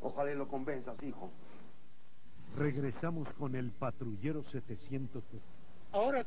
Ojalá lo convenzas, hijo. Regresamos con el patrullero 700. Ahora